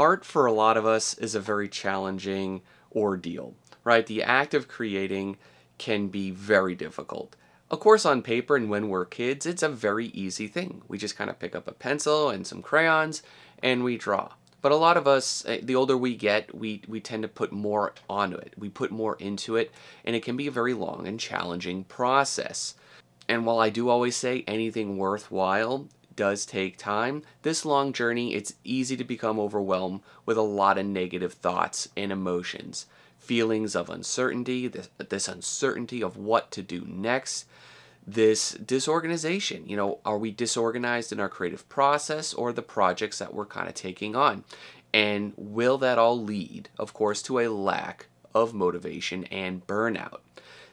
art for a lot of us is a very challenging ordeal, right? The act of creating can be very difficult. Of course, on paper and when we're kids, it's a very easy thing. We just kind of pick up a pencil and some crayons and we draw. But a lot of us, eh, the older we get, we, we tend to put more onto it. We put more into it, and it can be a very long and challenging process. And while I do always say anything worthwhile does take time, this long journey, it's easy to become overwhelmed with a lot of negative thoughts and emotions. Feelings of uncertainty, this, this uncertainty of what to do next, this disorganization. You know, are we disorganized in our creative process or the projects that we're kind of taking on? And will that all lead, of course, to a lack of motivation and burnout?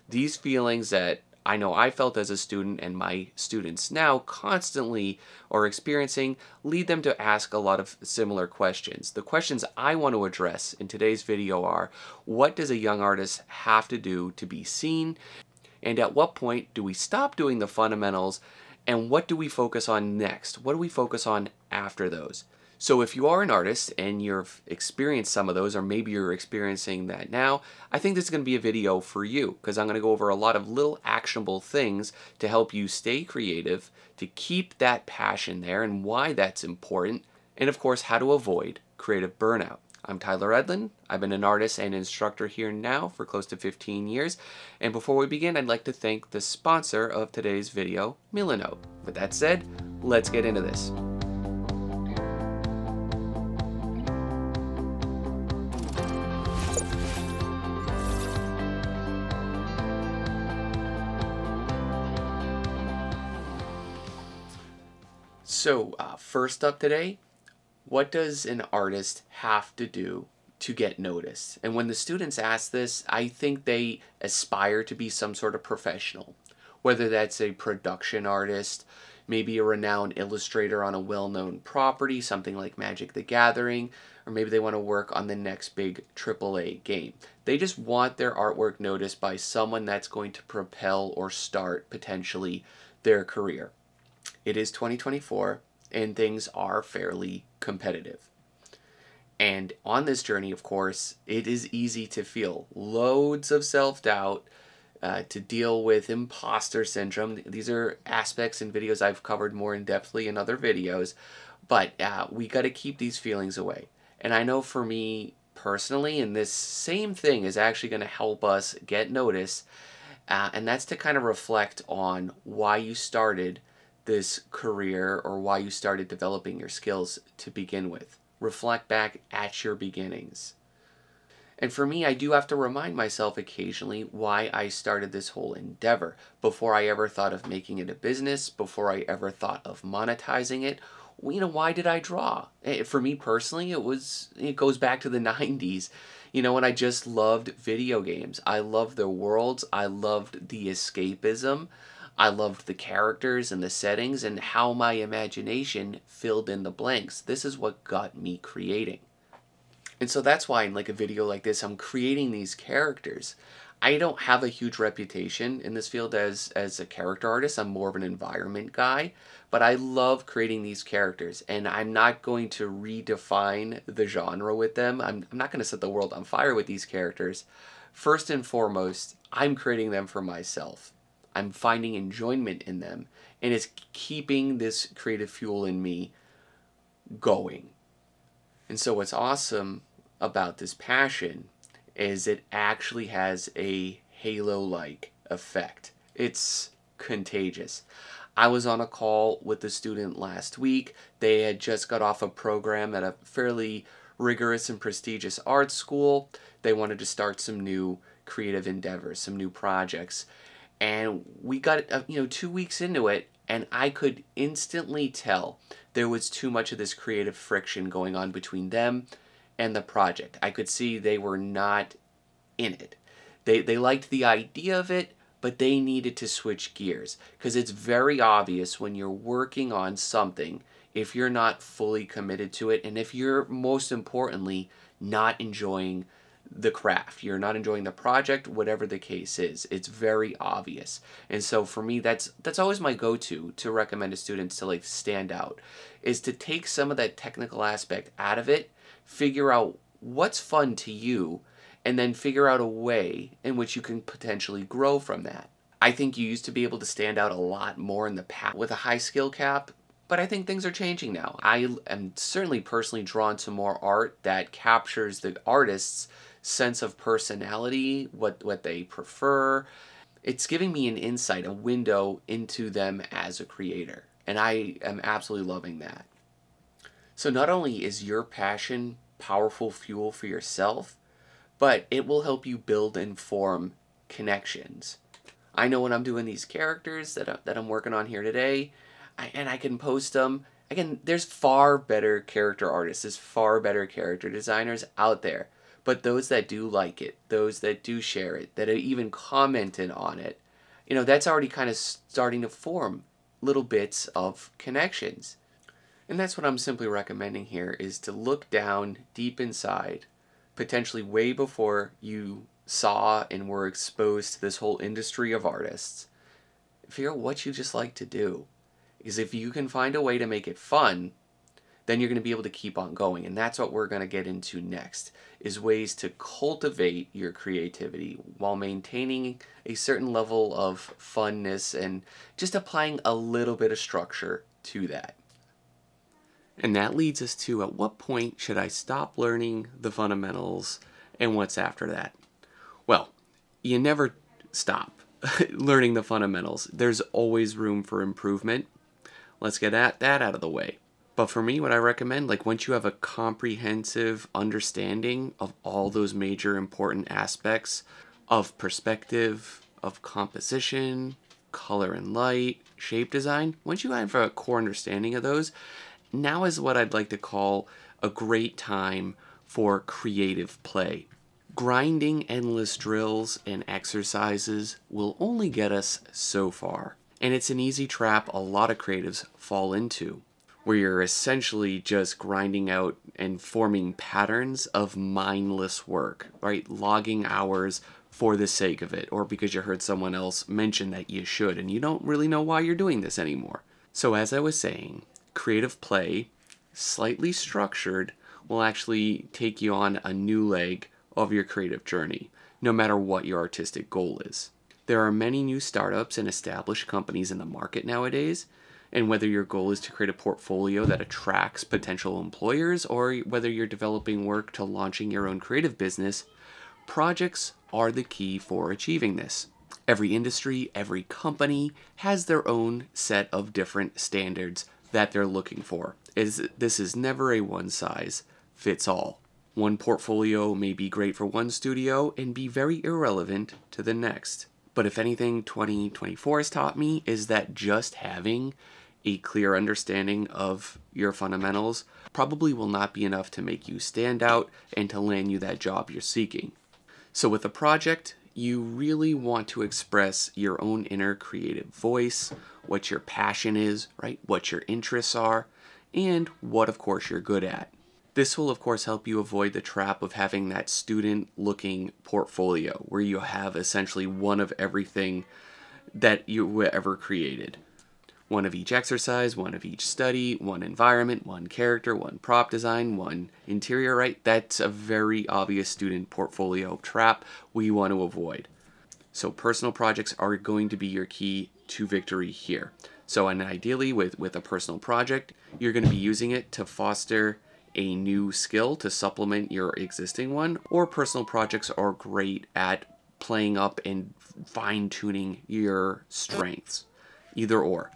These feelings that I know I felt as a student and my students now constantly are experiencing lead them to ask a lot of similar questions. The questions I want to address in today's video are, what does a young artist have to do to be seen? And at what point do we stop doing the fundamentals and what do we focus on next? What do we focus on after those? So if you are an artist and you've experienced some of those, or maybe you're experiencing that now, I think this is going to be a video for you because I'm going to go over a lot of little actionable things to help you stay creative, to keep that passion there and why that's important, and of course how to avoid creative burnout. I'm Tyler Edlin. I've been an artist and instructor here now for close to 15 years. And before we begin, I'd like to thank the sponsor of today's video, Milanote. With that said, let's get into this. So, uh, first up today, what does an artist have to do to get noticed? And when the students ask this, I think they aspire to be some sort of professional, whether that's a production artist, maybe a renowned illustrator on a well-known property, something like Magic the Gathering, or maybe they want to work on the next big AAA game. They just want their artwork noticed by someone that's going to propel or start potentially their career. It is 2024 and things are fairly competitive. And on this journey, of course, it is easy to feel loads of self doubt, uh, to deal with imposter syndrome. These are aspects and videos I've covered more in depthly in other videos, but uh, we got to keep these feelings away. And I know for me personally, and this same thing is actually going to help us get noticed, uh, and that's to kind of reflect on why you started this career or why you started developing your skills to begin with. Reflect back at your beginnings. And for me, I do have to remind myself occasionally why I started this whole endeavor. Before I ever thought of making it a business, before I ever thought of monetizing it, you know, why did I draw? Eh, for me personally, it was, it goes back to the 90s, you know, when I just loved video games. I loved the worlds, I loved the escapism. I loved the characters and the settings and how my imagination filled in the blanks. This is what got me creating. And so that's why in like a video like this, I'm creating these characters. I don't have a huge reputation in this field as, as a character artist. I'm more of an environment guy, but I love creating these characters and I'm not going to redefine the genre with them. I'm, I'm not going to set the world on fire with these characters. First and foremost, I'm creating them for myself. I'm finding enjoyment in them, and it's keeping this creative fuel in me going. And so, what's awesome about this passion is it actually has a halo like effect. It's contagious. I was on a call with a student last week. They had just got off a program at a fairly rigorous and prestigious art school. They wanted to start some new creative endeavors, some new projects and we got uh, you know two weeks into it and i could instantly tell there was too much of this creative friction going on between them and the project. I could see they were not in it. They, they liked the idea of it but they needed to switch gears because it's very obvious when you're working on something if you're not fully committed to it and if you're most importantly not enjoying the craft. You're not enjoying the project, whatever the case is. It's very obvious. And so for me that's that's always my go-to to recommend to students to like stand out is to take some of that technical aspect out of it figure out what's fun to you, and then figure out a way in which you can potentially grow from that. I think you used to be able to stand out a lot more in the past with a high skill cap, but I think things are changing now. I am certainly personally drawn to more art that captures the artist's sense of personality, what, what they prefer. It's giving me an insight, a window into them as a creator. And I am absolutely loving that. So not only is your passion powerful fuel for yourself, but it will help you build and form connections. I know when I'm doing these characters that, that I'm working on here today, I, and I can post them. Again, there's far better character artists, there's far better character designers out there. But those that do like it, those that do share it, that have even commented on it, you know, that's already kind of starting to form little bits of connections. And that's what I'm simply recommending here is to look down deep inside, potentially way before you saw and were exposed to this whole industry of artists. Figure out what you just like to do. Because if you can find a way to make it fun, then you're going to be able to keep on going. And that's what we're going to get into next, is ways to cultivate your creativity while maintaining a certain level of funness and just applying a little bit of structure to that. And that leads us to at what point should I stop learning the fundamentals and what's after that? Well, you never stop learning the fundamentals. There's always room for improvement. Let's get at that out of the way. But for me, what I recommend, like once you have a comprehensive understanding of all those major important aspects of perspective, of composition, color and light, shape design, once you have a core understanding of those, now is what I'd like to call a great time for creative play. Grinding endless drills and exercises will only get us so far, and it's an easy trap a lot of creatives fall into, where you're essentially just grinding out and forming patterns of mindless work, right? Logging hours for the sake of it, or because you heard someone else mention that you should, and you don't really know why you're doing this anymore. So, as I was saying, creative play, slightly structured, will actually take you on a new leg of your creative journey, no matter what your artistic goal is. There are many new startups and established companies in the market nowadays, and whether your goal is to create a portfolio that attracts potential employers or whether you're developing work to launching your own creative business, projects are the key for achieving this. Every industry, every company has their own set of different standards that they're looking for. Is this is never a one size fits all. One portfolio may be great for one studio and be very irrelevant to the next. But if anything 2024 has taught me is that just having a clear understanding of your fundamentals probably will not be enough to make you stand out and to land you that job you're seeking. So with a project, you really want to express your own inner creative voice, what your passion is, right? What your interests are, and what, of course, you're good at. This will, of course, help you avoid the trap of having that student looking portfolio where you have essentially one of everything that you ever created one of each exercise, one of each study, one environment, one character, one prop design, one interior, right? That's a very obvious student portfolio trap we want to avoid. So personal projects are going to be your key to victory here. So and ideally with, with a personal project, you're going to be using it to foster a new skill to supplement your existing one, or personal projects are great at playing up and fine tuning your strengths. Either or.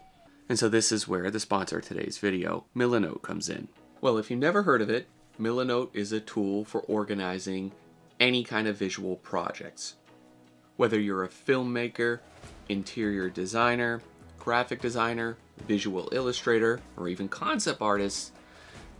And so this is where the sponsor of today's video, Milanote, comes in. Well, if you've never heard of it, Milanote is a tool for organizing any kind of visual projects. Whether you're a filmmaker, interior designer, graphic designer, visual illustrator, or even concept artist,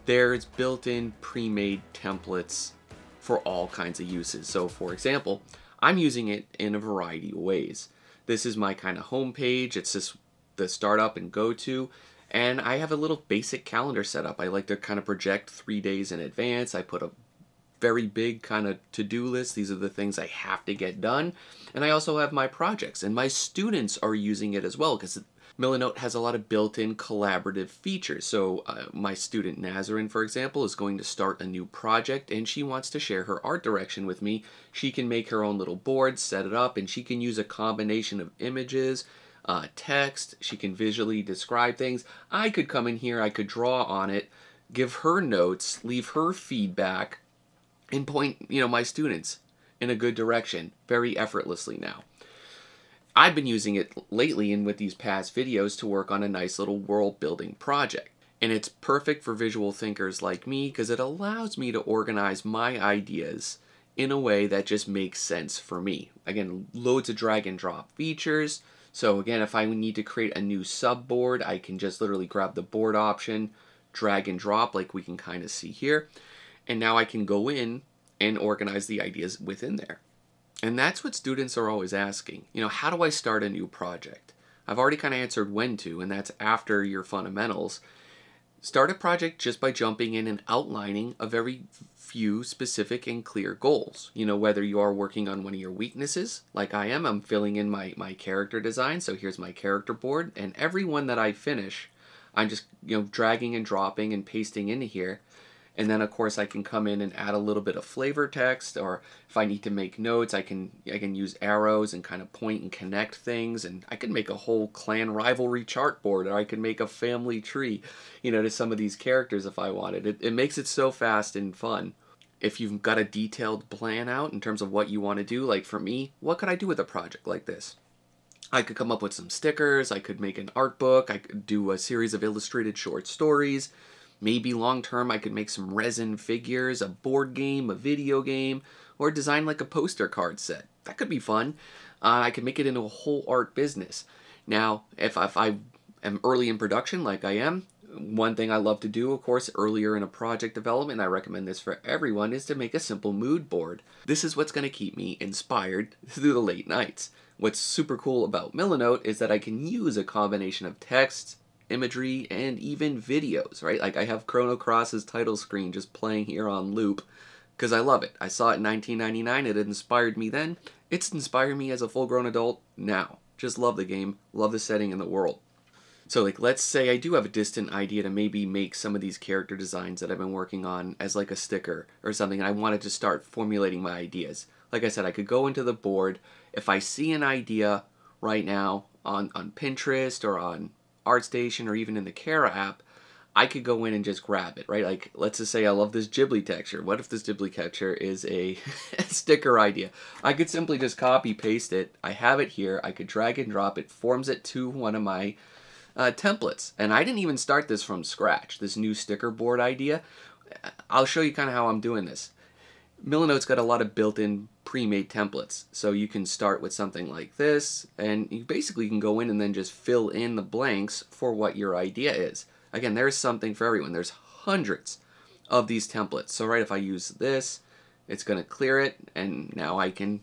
there's built-in pre-made templates for all kinds of uses. So for example, I'm using it in a variety of ways. This is my kind of homepage. It's just the startup and go to. And I have a little basic calendar set up. I like to kind of project three days in advance. I put a very big kind of to-do list. These are the things I have to get done. And I also have my projects and my students are using it as well because Milanote has a lot of built-in collaborative features. So uh, my student Nazarene, for example, is going to start a new project and she wants to share her art direction with me. She can make her own little board, set it up, and she can use a combination of images, uh, text, she can visually describe things. I could come in here, I could draw on it, give her notes, leave her feedback, and point, you know, my students in a good direction very effortlessly now. I've been using it lately and with these past videos to work on a nice little world building project. And it's perfect for visual thinkers like me because it allows me to organize my ideas in a way that just makes sense for me. Again, loads of drag and drop features. So again, if I need to create a new subboard, I can just literally grab the board option, drag and drop like we can kind of see here. And now I can go in and organize the ideas within there. And that's what students are always asking. You know, how do I start a new project? I've already kind of answered when to, and that's after your fundamentals. Start a project just by jumping in and outlining a very few specific and clear goals. You know, whether you are working on one of your weaknesses, like I am, I'm filling in my, my character design. So here's my character board, and every one that I finish, I'm just, you know, dragging and dropping and pasting into here and then of course I can come in and add a little bit of flavor text or if I need to make notes I can I can use arrows and kind of point and connect things and I can make a whole clan rivalry chart board or I can make a family tree you know to some of these characters if I wanted. It, it makes it so fast and fun. If you've got a detailed plan out in terms of what you want to do like for me what could I do with a project like this? I could come up with some stickers, I could make an art book, I could do a series of illustrated short stories, Maybe long term I could make some resin figures, a board game, a video game, or design like a poster card set. That could be fun. Uh, I could make it into a whole art business. Now, if, if I am early in production like I am, one thing I love to do, of course, earlier in a project development, I recommend this for everyone, is to make a simple mood board. This is what's going to keep me inspired through the late nights. What's super cool about Milanote is that I can use a combination of texts, imagery, and even videos, right? Like I have Chrono Cross's title screen just playing here on loop because I love it. I saw it in 1999, it inspired me then. It's inspired me as a full-grown adult now. Just love the game, love the setting and the world. So like let's say I do have a distant idea to maybe make some of these character designs that I've been working on as like a sticker or something and I wanted to start formulating my ideas. Like I said, I could go into the board. If I see an idea right now on, on Pinterest or on ArtStation or even in the Cara app, I could go in and just grab it, right? Like, let's just say I love this Ghibli texture. What if this Ghibli texture is a sticker idea? I could simply just copy paste it. I have it here. I could drag and drop it, forms it to one of my uh, templates. And I didn't even start this from scratch, this new sticker board idea. I'll show you kind of how I'm doing this. Milanote's got a lot of built-in pre-made templates. So you can start with something like this, and you basically can go in and then just fill in the blanks for what your idea is. Again, there's something for everyone. There's hundreds of these templates. So right, if I use this, it's going to clear it, and now I can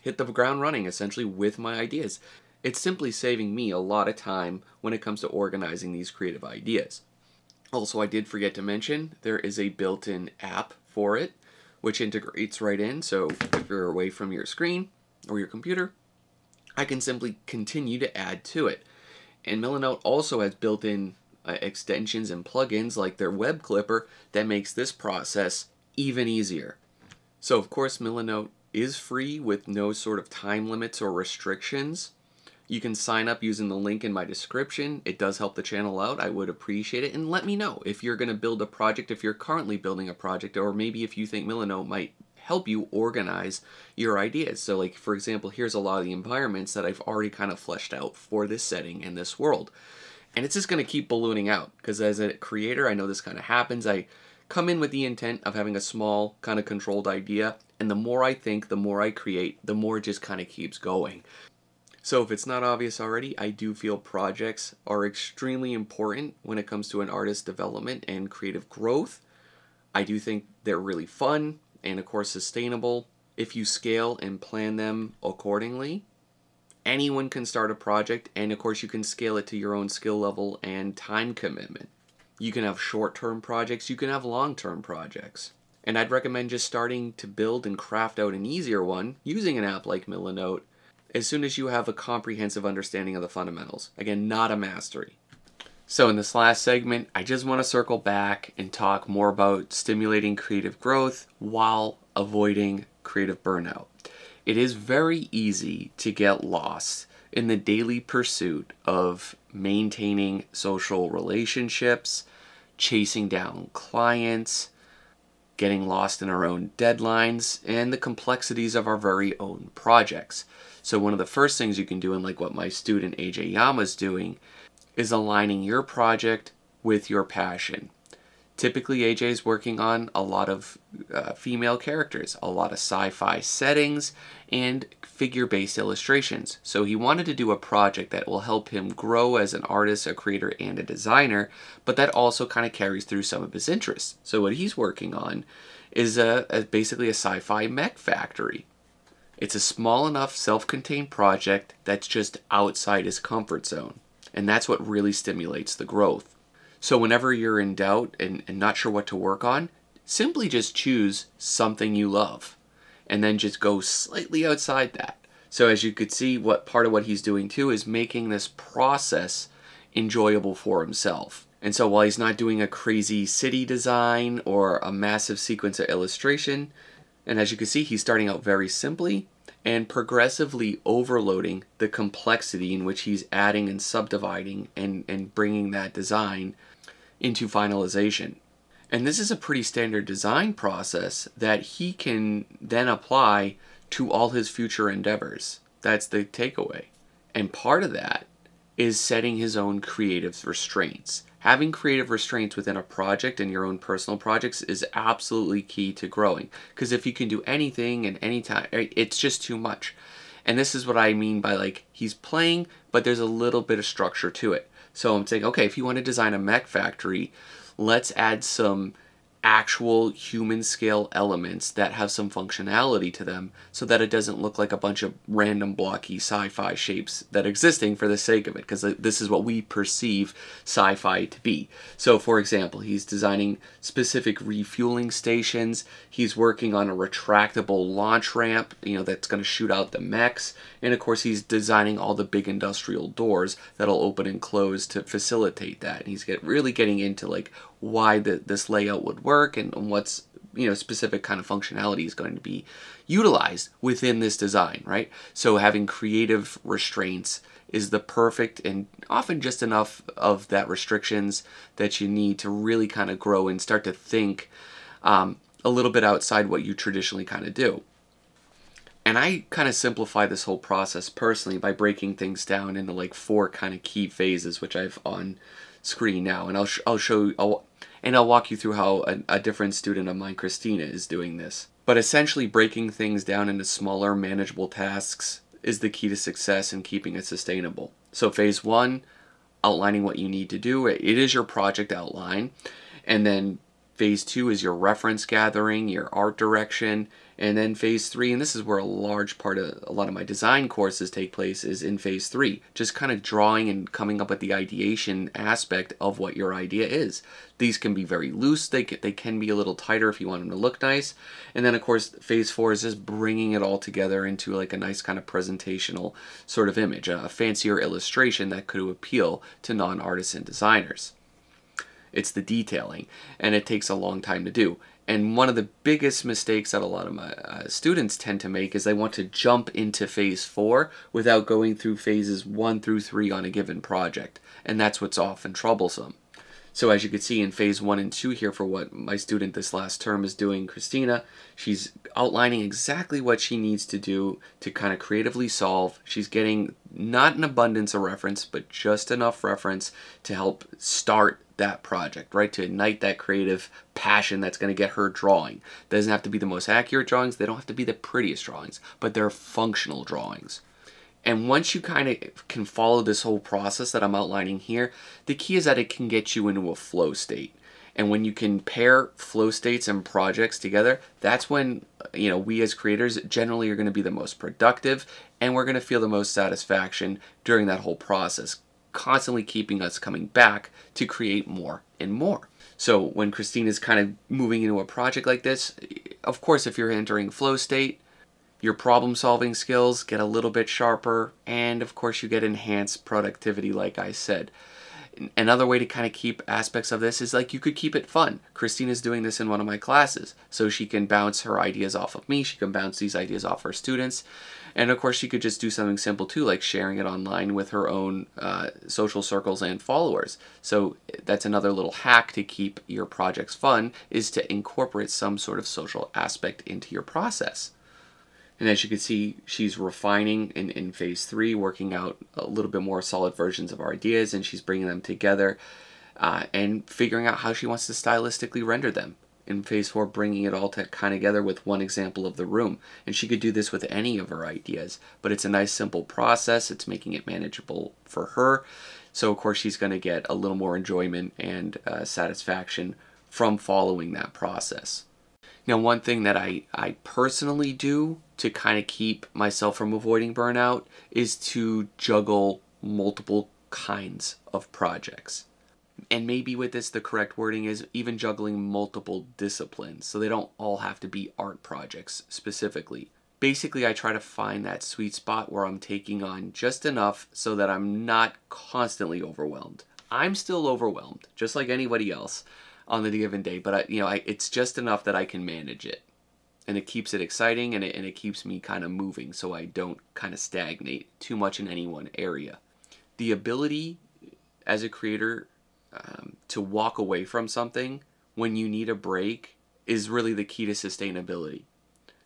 hit the ground running, essentially, with my ideas. It's simply saving me a lot of time when it comes to organizing these creative ideas. Also, I did forget to mention, there is a built-in app for it which integrates right in. So if you're away from your screen or your computer, I can simply continue to add to it. And Milanote also has built-in uh, extensions and plugins like their web clipper that makes this process even easier. So of course Milanote is free with no sort of time limits or restrictions. You can sign up using the link in my description. It does help the channel out. I would appreciate it. And let me know if you're going to build a project, if you're currently building a project, or maybe if you think Milanote might help you organize your ideas. So like, for example, here's a lot of the environments that I've already kind of fleshed out for this setting and this world. And it's just going to keep ballooning out because as a creator, I know this kind of happens. I come in with the intent of having a small kind of controlled idea. And the more I think, the more I create, the more it just kind of keeps going. So if it's not obvious already, I do feel projects are extremely important when it comes to an artist development and creative growth. I do think they're really fun and of course sustainable if you scale and plan them accordingly. Anyone can start a project and of course you can scale it to your own skill level and time commitment. You can have short-term projects, you can have long-term projects. And I'd recommend just starting to build and craft out an easier one using an app like Milanote as soon as you have a comprehensive understanding of the fundamentals. Again, not a mastery. So in this last segment, I just want to circle back and talk more about stimulating creative growth while avoiding creative burnout. It is very easy to get lost in the daily pursuit of maintaining social relationships, chasing down clients, getting lost in our own deadlines, and the complexities of our very own projects. So one of the first things you can do, and like what my student AJ Yama is doing, is aligning your project with your passion. Typically, AJ is working on a lot of uh, female characters, a lot of sci fi settings, and figure based illustrations. So, he wanted to do a project that will help him grow as an artist, a creator, and a designer, but that also kind of carries through some of his interests. So, what he's working on is a, a basically a sci fi mech factory. It's a small enough self contained project that's just outside his comfort zone. And that's what really stimulates the growth. So whenever you're in doubt and, and not sure what to work on, simply just choose something you love and then just go slightly outside that. So as you could see, what part of what he's doing too is making this process enjoyable for himself. And so while he's not doing a crazy city design or a massive sequence of illustration, and as you can see, he's starting out very simply, and progressively overloading the complexity in which he's adding and subdividing and, and bringing that design into finalization. And this is a pretty standard design process that he can then apply to all his future endeavors. That's the takeaway. And part of that is setting his own creative restraints having creative restraints within a project and your own personal projects is absolutely key to growing. Because if you can do anything and anytime, eh, it's just too much. And this is what I mean by like, he's playing, but there's a little bit of structure to it. So I'm saying, okay, if you want to design a mech factory, let's add some actual human scale elements that have some functionality to them so that it doesn't look like a bunch of random blocky sci-fi shapes that existing for the sake of it because this is what we perceive sci-fi to be. So for example, he's designing specific refueling stations, he's working on a retractable launch ramp, you know, that's going to shoot out the mechs, and of course he's designing all the big industrial doors that'll open and close to facilitate that. And he's get really getting into like why the, this layout would work and, what's you know specific kind of functionality is going to be utilized within this design right? So having creative restraints is the perfect and often just enough of that restrictions that you need to really kind of grow and start to think um, a little bit outside what you traditionally kind of do. And I kind of simplify this whole process personally by breaking things down into like four kind of key phases, which I've on screen now. And I'll, sh I'll show you, I'll, and I'll walk you through how a, a different student of mine, Christina, is doing this. But essentially breaking things down into smaller, manageable tasks is the key to success and keeping it sustainable. So phase one, outlining what you need to do. It is your project outline. And then phase two is your reference gathering, your art direction, and then phase three, and this is where a large part of a lot of my design courses take place, is in phase three. Just kind of drawing and coming up with the ideation aspect of what your idea is. These can be very loose, they can, they can be a little tighter if you want them to look nice. And then of course, phase four is just bringing it all together into like a nice kind of presentational sort of image, a fancier illustration that could appeal to non-artisan designers. It's the detailing, and it takes a long time to do. And one of the biggest mistakes that a lot of my uh, students tend to make is they want to jump into phase four without going through phases one through three on a given project. And that's what's often troublesome. So as you can see in phase one and two here for what my student this last term is doing, Christina, she's outlining exactly what she needs to do to kind of creatively solve. She's getting not an abundance of reference, but just enough reference to help start that project, right? To ignite that creative passion that's going to get her drawing. Doesn't have to be the most accurate drawings. They don't have to be the prettiest drawings, but they're functional drawings. And once you kind of can follow this whole process that I'm outlining here, the key is that it can get you into a flow state. And when you can pair flow states and projects together, that's when, you know, we as creators generally are going to be the most productive and we're going to feel the most satisfaction during that whole process, constantly keeping us coming back to create more and more. So when Christine is kind of moving into a project like this, of course, if you're entering flow state, Your problem solving skills get a little bit sharper, and of course, you get enhanced productivity, like I said. Another way to kind of keep aspects of this is like you could keep it fun. Christine is doing this in one of my classes, so she can bounce her ideas off of me, she can bounce these ideas off her students. And of course, she could just do something simple too, like sharing it online with her own uh, social circles and followers. So that's another little hack to keep your projects fun is to incorporate some sort of social aspect into your process. And as you can see, she's refining in, in phase three, working out a little bit more solid versions of our ideas, and she's bringing them together uh, and figuring out how she wants to stylistically render them. In phase four, bringing it all to kind of together with one example of the room. And she could do this with any of her ideas, but it's a nice simple process. It's making it manageable for her. So of course she's going to get a little more enjoyment and uh, satisfaction from following that process. Now, one thing that I, I personally do to kind of keep myself from avoiding burnout is to juggle multiple kinds of projects. And maybe with this, the correct wording is even juggling multiple disciplines. So they don't all have to be art projects specifically. Basically, I try to find that sweet spot where I'm taking on just enough so that I'm not constantly overwhelmed. I'm still overwhelmed, just like anybody else on the given day, but I, you know, I, it's just enough that I can manage it. And it keeps it exciting and it, and it keeps me kind of moving so I don't kind of stagnate too much in any one area. The ability as a creator um, to walk away from something when you need a break is really the key to sustainability.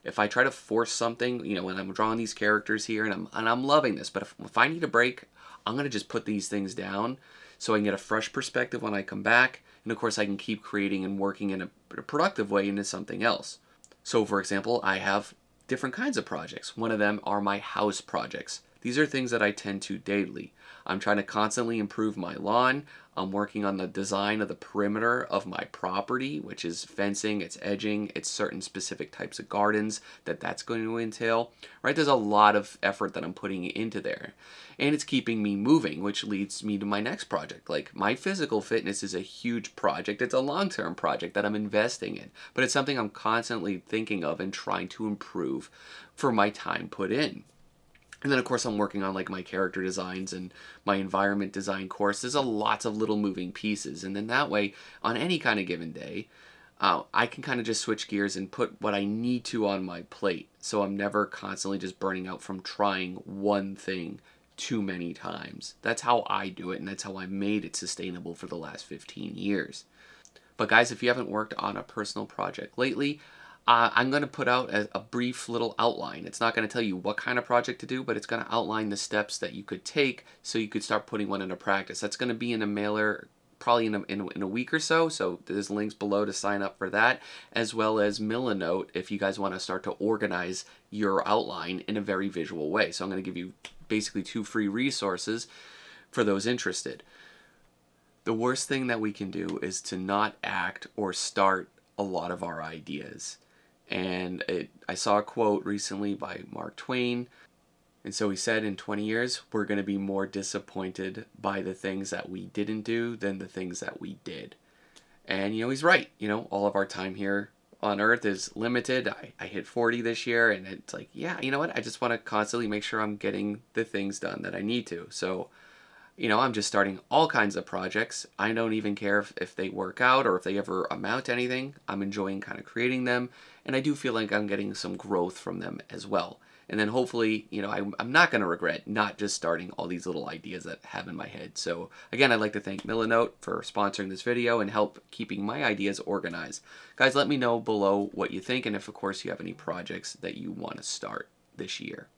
If I try to force something, you know, when I'm drawing these characters here and I'm, and I'm loving this, but if, if I need a break, I'm going to just put these things down so I can get a fresh perspective when I come back and of course, I can keep creating and working in a, a productive way into something else. So, for example, I have different kinds of projects. One of them are my house projects. These are things that I tend to daily. I'm trying to constantly improve my lawn. I'm working on the design of the perimeter of my property, which is fencing, it's edging, it's certain specific types of gardens that that's going to entail, right? There's a lot of effort that I'm putting into there. And it's keeping me moving, which leads me to my next project. Like my physical fitness is a huge project. It's a long-term project that I'm investing in, but it's something I'm constantly thinking of and trying to improve for my time put in. And then of course I'm working on like my character designs and my environment design course. There's a lots of little moving pieces. And then that way, on any kind of given day, uh, I can kind of just switch gears and put what I need to on my plate. So I'm never constantly just burning out from trying one thing too many times. That's how I do it and that's how I made it sustainable for the last 15 years. But guys, if you haven't worked on a personal project lately, uh, I'm going to put out a, a, brief little outline. It's not going to tell you what kind of project to do, but it's going to outline the steps that you could take so you could start putting one into practice. That's going to be in a mailer probably in a, in a, in a week or so, so there's links below to sign up for that, as well as Milanote if you guys want to start to organize your outline in a very visual way. So I'm going to give you basically two free resources for those interested. The worst thing that we can do is to not act or start a lot of our ideas. And it, I saw a quote recently by Mark Twain. And so he said, in 20 years, we're going to be more disappointed by the things that we didn't do than the things that we did. And, you know, he's right. You know, all of our time here on Earth is limited. I, I hit 40 this year, and it's like, yeah, you know what? I just want to constantly make sure I'm getting the things done that I need to. So, you know, I'm just starting all kinds of projects. I don't even care if, if they work out or if they ever amount to anything. I'm enjoying kind of creating them, and I do feel like I'm getting some growth from them as well. And then hopefully, you know, I'm, I'm not going to regret not just starting all these little ideas that I have in my head. So again, I'd like to thank Milanote for sponsoring this video and help keeping my ideas organized. Guys, let me know below what you think and if, of course, you have any projects that you want to start this year.